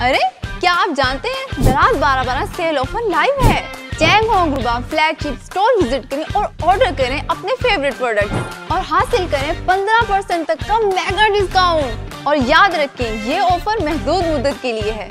अरे, क्या आप जानते हैं दराज बारह बारह सेल ऑफ़र लाइव है? चैंग होंग ग्रुबा फ्लैगशिप स्टोर विज़िट करें और ऑर्डर करें अपने फेवरेट प्रोडक्ट और हासिल करें 15 परसेंट तक का मेगा डिस्काउंट और याद रखें, ये ऑफ़र महदूद मुद्दत के लिए है।